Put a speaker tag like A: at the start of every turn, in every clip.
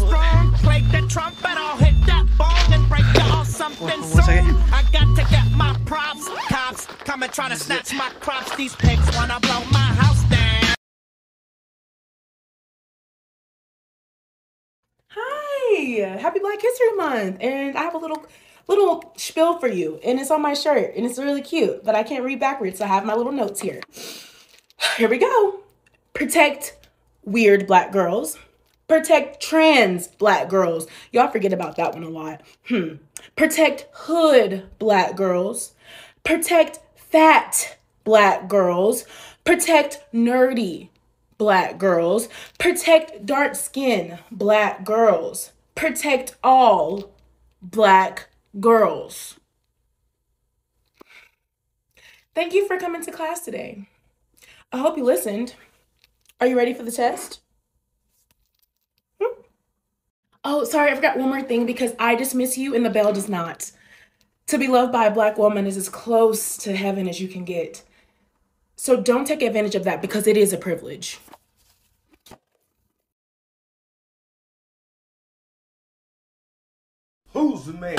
A: Armstrong played the trumpet. I'll hit that bong and break y'all something
B: One- one second.
A: soon. I got to get my props. Cops come and try to snatch my crops. These pigs wanna blow my house down.
C: Hi, happy Black History Month, and I have a little little spiel for you, and it's on my shirt, and it's really cute, but I can't read backwards, so I have my little notes here. Here we go. Protect weird black girls. Protect trans black girls. Y'all forget about that one a lot. Hmm. Protect hood black girls. Protect fat black girls. Protect nerdy black girls. Protect dark skin black girls. Protect all black girls. Thank you for coming to class today. I hope you listened. Are you ready for the test? Hmm? Oh, sorry, I forgot one more thing because I just miss you and the bell does not. To be loved by a black woman is as close to heaven as you can get. So don't take advantage of that because it is a privilege.
D: Who's the man?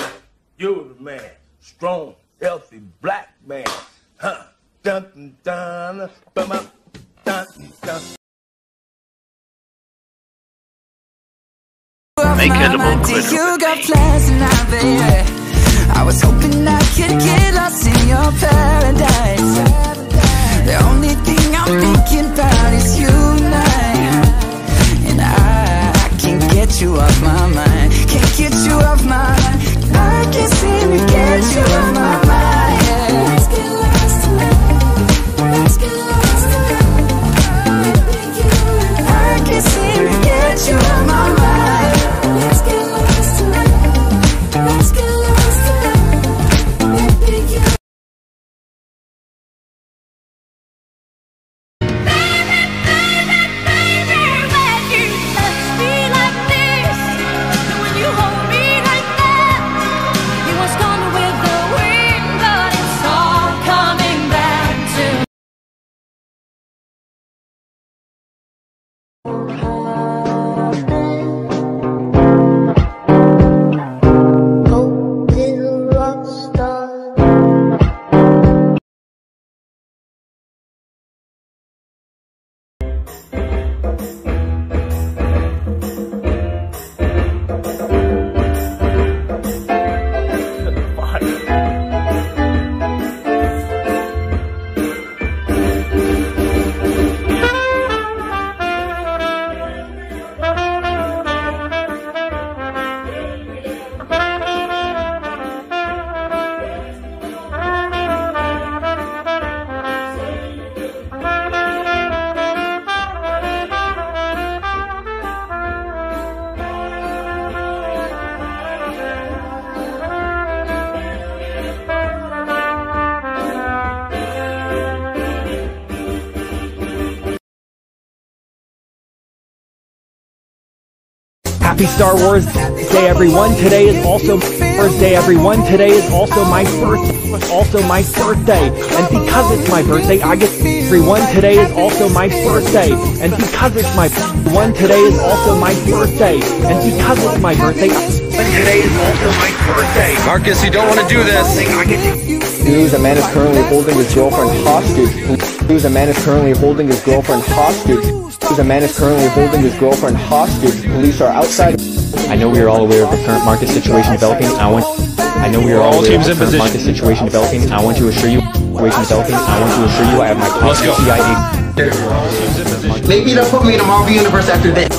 D: You're the man. Strong, healthy, black man. Huh? Dun dun dun. Bum, dun dun.
B: Make it a little.
E: You got plans tonight, baby. I was hoping I could get lost in your paradise. The only thing I'm thinking about is you and I. And I, I can't get you off my
F: Happy Star Wars Day, everyone. Today is also First Day, everyone. Today is also my first, also my birthday. And because it's my birthday, I get everyone. Today is also my birthday. And because it's my one, today is also my birthday. And because it's my birthday, today is also my birthday.
G: Marcus, you don't want to do this.
H: News: A man is currently holding his girlfriend hostage. News: A man is currently holding his girlfriend hostage. News: A man is currently holding his girlfriend hostage. Police are outside.
F: I know we are all aware of the current market situation developing. I want. I know we are all,
G: All
F: aware
G: teams
F: of the
G: in
F: current
G: position.
F: market situation developing. I want to assure you, situation developing. I want to assure you, I have my
G: Let's go.
F: CIA.
I: Maybe they'll put me in a Marvel universe after this.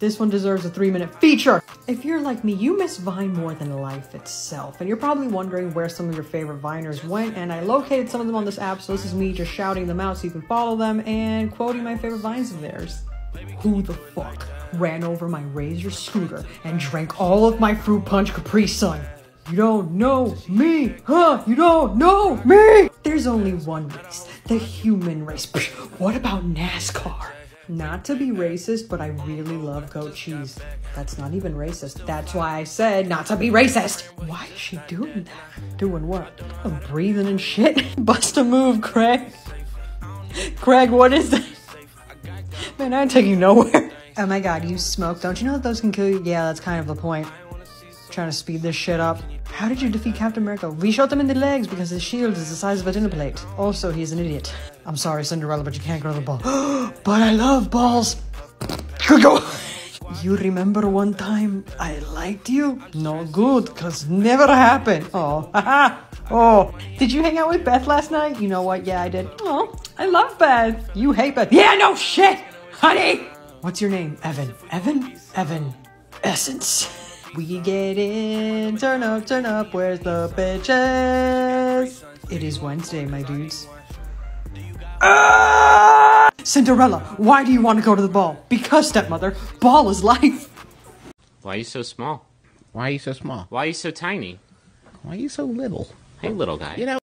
B: This one deserves a three minute feature. If you're like me, you miss Vine more than life itself. And you're probably wondering where some of your favorite Viners went. And I located some of them on this app, so this is me just shouting them out so you can follow them and quoting my favorite Vines of theirs. Who the fuck ran over my Razor scooter and drank all of my fruit punch Capri Sun? You don't know me, huh? You don't know me! There's only one race, the human race. What about NASCAR? Not to be racist, but I really love goat cheese. That's not even racist. That's why I said not to be racist. Why is she doing that? Doing what? Oh, breathing and shit? Bust a move, Craig. Craig, what is that? Man, I'm taking you nowhere. Oh my god, you smoke. Don't you know that those can kill you? Yeah, that's kind of the point. Trying to speed this shit up. How did you defeat Captain America? We shot him in the legs because his shield is the size of a dinner plate. Also, he's an idiot. I'm sorry, Cinderella, but you can't grow the ball. but I love balls. Go. You remember one time I liked you? No good, cause never happened. Oh. Oh, did you hang out with Beth last night? You know what? Yeah, I did. Oh, I love Beth. You hate Beth. Yeah, no shit, honey. What's your name? Evan. Evan? Evan. Essence. We get in. Turn up, turn up. Where's the bitches? It is Wednesday, my dudes. Ah! Cinderella, why do you want to go to the ball? Because, stepmother, ball is life.
J: Why are you so small?
K: Why are you so small?
J: Why are you so tiny?
K: Why are you so little?
J: Hey, little guy.
K: You know,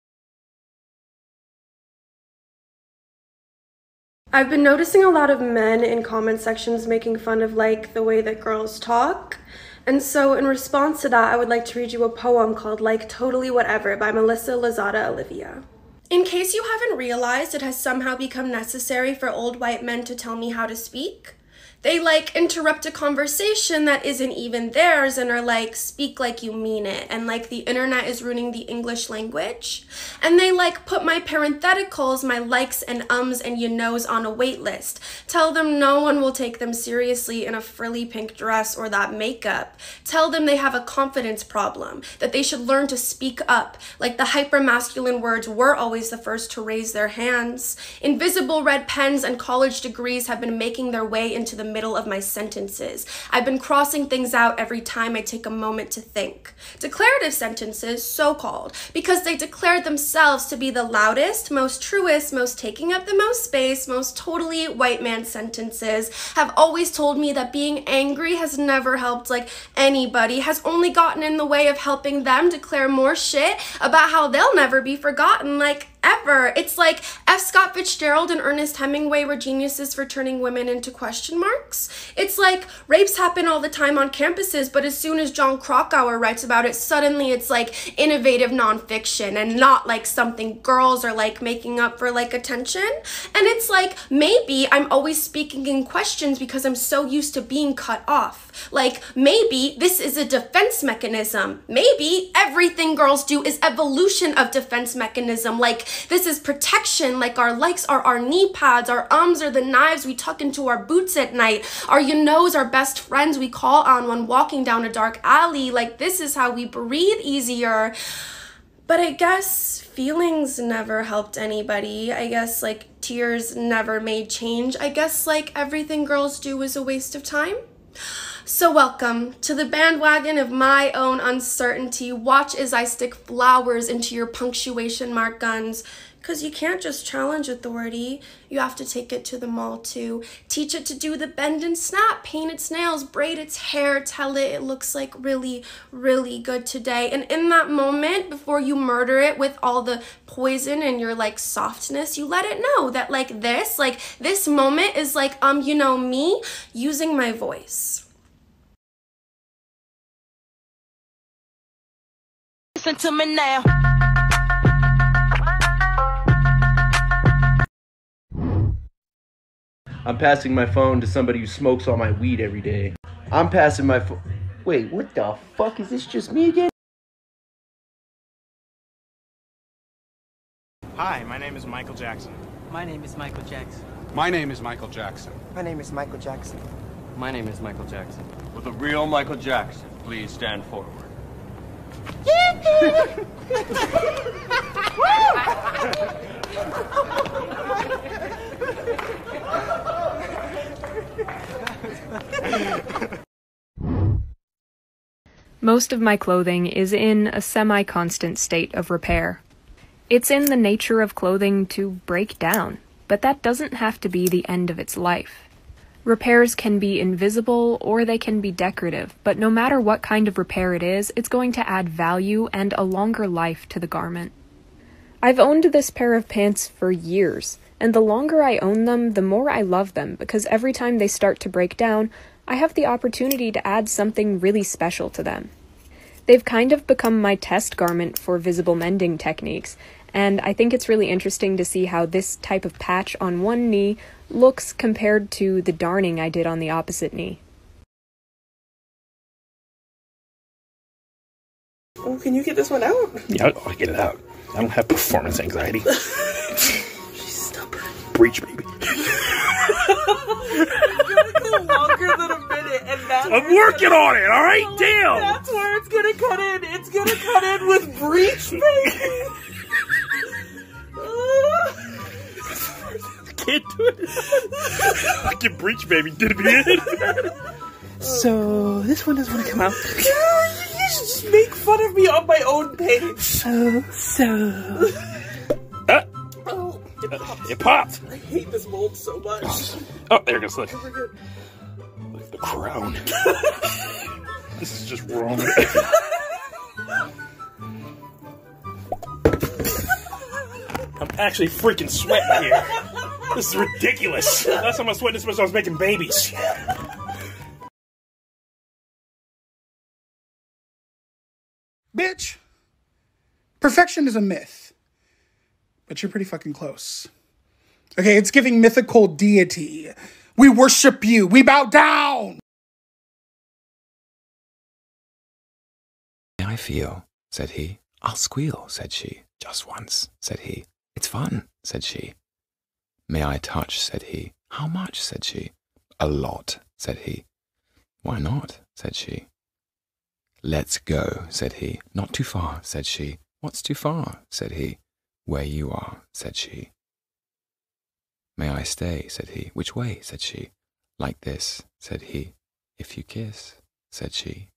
L: I've been noticing a lot of men in comment sections making fun of like the way that girls talk. And so in response to that, I would like to read you a poem called Like Totally Whatever by Melissa Lozada-Oliva. In case you haven't realized, it has somehow become necessary for old white men to tell me how to speak. They like interrupt a conversation that isn't even theirs and are like, speak like you mean it, and like the internet is ruining the English language. And they like put my parentheticals, my likes and ums and you knows on a wait list. Tell them no one will take them seriously in a frilly pink dress or that makeup. Tell them they have a confidence problem, that they should learn to speak up, like the hypermasculine words were always the first to raise their hands. Invisible red pens and college degrees have been making their way into the middle of my sentences. I've been crossing things out every time I take a moment to think. Declarative sentences, so called, because they declare themselves to be the loudest, most truest, most taking up the most space, most totally white man sentences, have always told me that being angry has never helped like anybody, has only gotten in the way of helping them declare more shit about how they'll never be forgotten, like ever. It's like F. Scott Fitzgerald and Ernest Hemingway were geniuses for turning women into question marks. It's like rapes happen all the time on campuses, but as soon as Jon Krakauer writes about it, suddenly it's like innovative nonfiction and not like something girls are like making up for like attention. And it's like maybe I'm always speaking in questions because I'm so used to being cut off. Like maybe this is a defense mechanism. Maybe everything girls do is evolution of defense mechanism. Like this is protection. Like our likes are our knee pads, our ums are the knives we tuck into our boots at night. Our you knows our best friends we call on when walking down a dark alley. Like this is how we breathe easier. But I guess feelings never helped anybody. I guess like tears never made change. I guess like everything girls do is a waste of time. So, welcome to the bandwagon of my own uncertainty. Watch as I stick flowers into your punctuation mark guns. Because you can't just challenge authority, you have to take it to the mall too. Teach it to do the bend and snap, paint its nails, braid its hair, tell it it looks like really, really good today. And in that moment, before you murder it with all the poison and your like softness, you let it know that like this, like this moment is like, um, you know, me using my voice.
M: Listen to me now.
N: I'm passing my phone to somebody who smokes all my weed every day. I'm passing my phone. Wait, what the fuck? Is this just me again?
O: Hi, my name is Michael Jackson.
P: My name is Michael Jackson.
O: My name is Michael Jackson.
P: My name is Michael Jackson.
Q: My name is Michael Jackson.
R: With a real Michael Jackson, please stand forward.
S: Most of my clothing is in a semi constant state of repair. It's in the nature of clothing to break down, but that doesn't have to be the end of its life. Repairs can be invisible or they can be decorative, but no matter what kind of repair it is, it's going to add value and a longer life to the garment. I've owned this pair of pants for years, and the longer I own them, the more I love them because every time they start to break down, I have the opportunity to add something really special to them. They've kind of become my test garment for visible mending techniques, and I think it's really interesting to see how this type of patch on one knee looks compared to the darning I did on the opposite knee.
C: Oh, can you get this one out?
F: Yeah, I'll, I'll get it out. I don't have performance anxiety. Breach, baby.
C: longer than a minute, and that's
F: I'm working on it, all right? Damn!
C: That's where it's gonna cut in. It's gonna cut in with breach, baby.
F: Can't do it. Fucking breach, baby. Did it again.
C: So this one doesn't want to come out. you should just make fun of me on my own page. So so.
F: Ah,
C: Oh, it popped.
F: it popped.
C: I hate this mold so much.
F: Oh, there it goes. Look. Look at the crown. this is just wrong. I'm actually freaking sweating here. This is ridiculous. Last time I sweated this much, I was making babies.
T: Bitch. Perfection is a myth. But you're pretty fucking close. Okay, it's giving mythical deity. We worship you. We bow down.
U: May I feel, said he. I'll squeal, said she. Just once, said he. It's fun, said she. May I touch, said he. How much, said she. A lot, said he. Why not, said she. Let's go, said he. Not too far, said she. What's too far, said he. Where you are, said she. May I stay, said he. Which way, said she. Like this, said he. If you kiss, said she.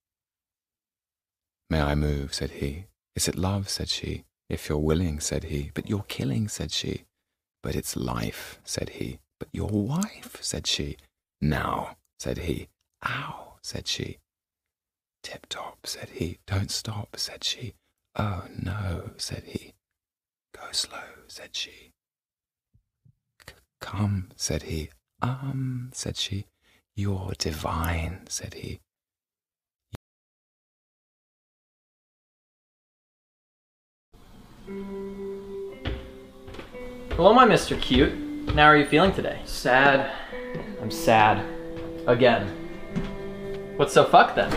U: May I move, said he. Is it love, said she. If you're willing, said he. But you're killing, said she. But it's life, said he. But your wife, said she. Now, said he. Ow, said she. Tip top, said he. Don't stop, said she. Oh no, said he. Go slow, said she. Come, said he. Um, said she. You're divine, said he.
V: Hello, my Mr. Cute. How are you feeling today? Sad. I'm sad. Again. What's so fuck then?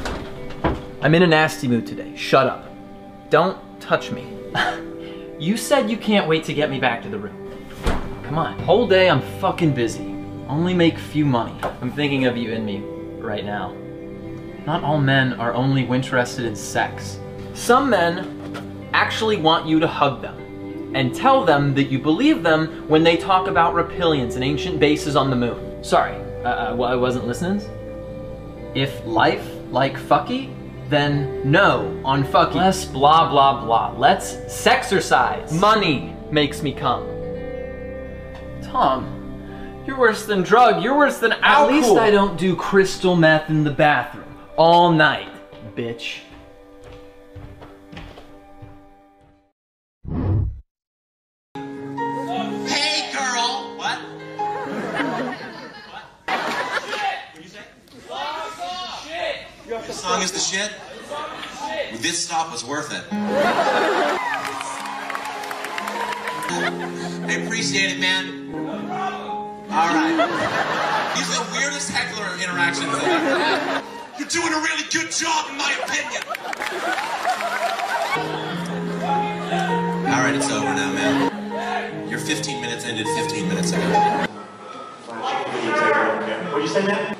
V: I'm in a nasty mood today. Shut up. Don't touch me. you said you can't wait to get me back to the room. Come on. Whole day I'm fucking busy. Only make few money. I'm thinking of you and me right now. Not all men are only interested in sex. Some men actually want you to hug them and tell them that you believe them when they talk about reptilians and ancient bases on the moon. Sorry, uh, well, I wasn't listening. If life like fucky, then no on fucky. Less blah blah blah. Let's sexercise. Money makes me come. Tom, you're worse than drug. You're worse than alcohol. At least I don't do crystal meth in the bathroom all night, bitch.
I: Song is the shit? This stop was worth it. I appreciate it, man. All right. These the weirdest heckler interactions I've ever had. You're doing a really good job, in my opinion. All right, it's over now, man. Your 15 minutes ended 15 minutes ago.
W: What'd you say, man?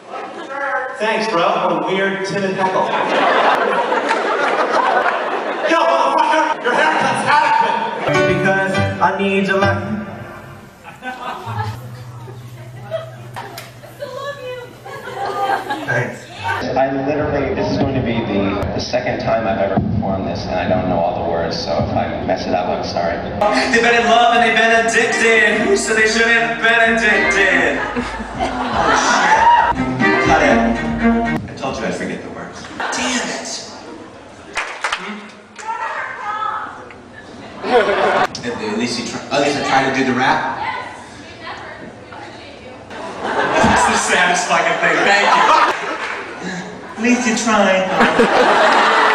W: Thanks, bro, what a weird, timid heckle. Yo, motherfucker, your haircut's adequate! Because I need your life. Thanks.
X: I literally, this is going to be the, the second time I've ever performed this, and I don't know all the words, so if I mess it up, I'm sorry.
W: They've been in love and they've been addicted, so they should have been addicted. oh, shit. guy who do the rap? Yes, we never appreciate you. That's the saddest fucking thing. Thank you. At least
A: you're trying.